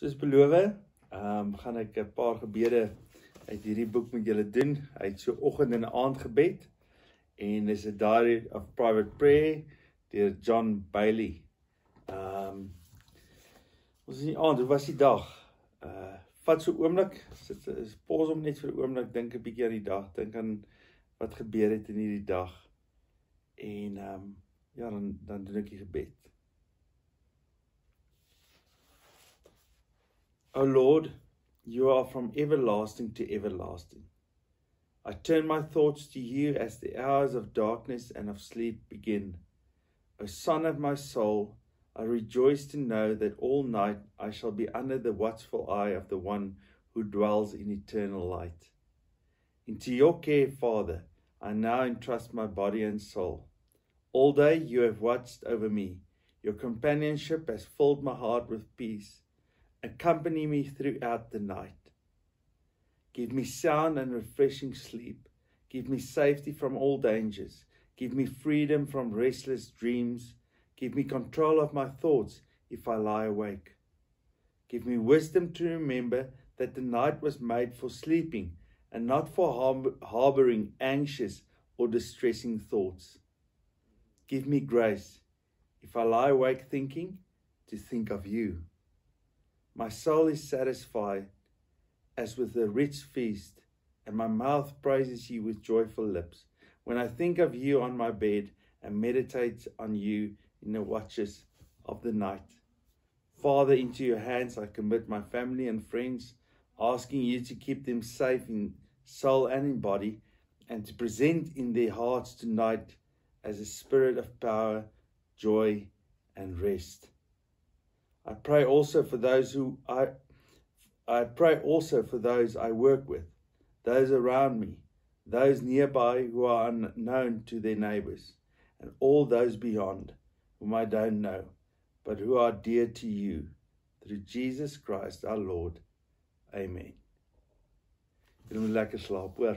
Soos beloof, ehm um, gaan ek 'n paar gebede uit hierdie boek met julle doen. Hy het so oggend en aand gebed en is 'n diary of private prayer deur John Bailey. Ehm um, Ons is nie aand, hoe was die dag? Uh vat so 'n oomblik, sit is pos om net vir 'n oomblik dink 'n bietjie aan die dag, dink aan wat gebeur het in hierdie dag. En ehm um, ja, dan dan doen ek die gebed. O Lord, you are from everlasting to everlasting. I turn my thoughts to you as the hours of darkness and of sleep begin. O Son of my soul, I rejoice to know that all night I shall be under the watchful eye of the one who dwells in eternal light. Into your care, Father, I now entrust my body and soul. All day you have watched over me. Your companionship has filled my heart with peace. Accompany me throughout the night. Give me sound and refreshing sleep. Give me safety from all dangers. Give me freedom from restless dreams. Give me control of my thoughts if I lie awake. Give me wisdom to remember that the night was made for sleeping and not for harboring anxious or distressing thoughts. Give me grace, if I lie awake thinking, to think of you. My soul is satisfied as with a rich feast, and my mouth praises you with joyful lips. When I think of you on my bed and meditate on you in the watches of the night. Father, into your hands I commit my family and friends, asking you to keep them safe in soul and in body, and to present in their hearts tonight as a spirit of power, joy, and rest. I pray also for those who I I pray also for those I work with, those around me, those nearby who are unknown to their neighbors, and all those beyond whom I don't know, but who are dear to you, through Jesus Christ our Lord. Amen. Julle moet lekker slaap, hoor.